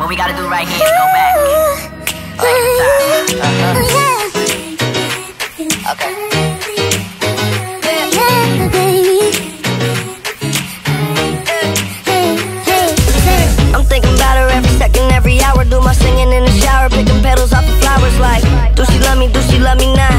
What we gotta do right here is go back. I'm thinking about her every second, every hour. Do my singing in the shower, picking petals off the flowers. Like, do she love me? Do she love me now?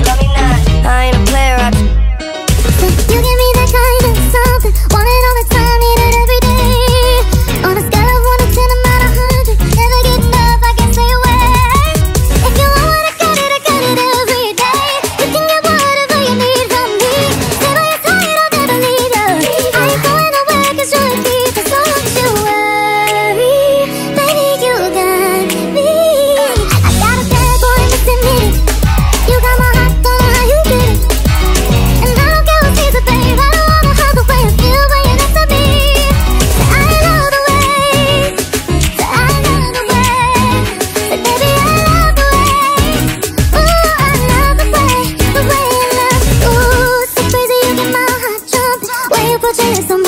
There's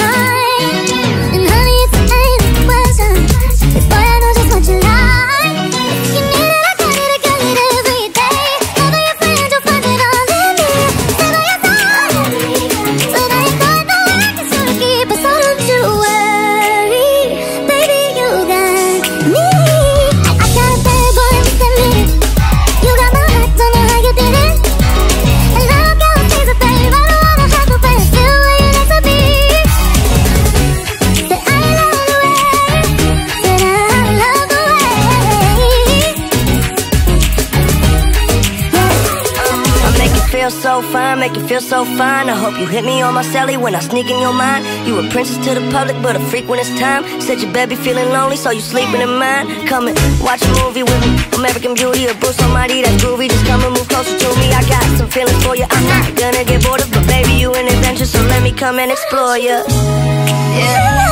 so fine, make you feel so fine. I hope you hit me on my celly when I sneak in your mind. You a princess to the public, but a freak when it's time. Said your baby feeling lonely, so you sleeping in mine. Come and watch a movie with me. American Beauty or Bruce Almighty, That groovy. Just come and move closer to me. I got some feelings for you. I'm not gonna get bored of, but baby, you an adventure, so let me come and explore you. Yeah.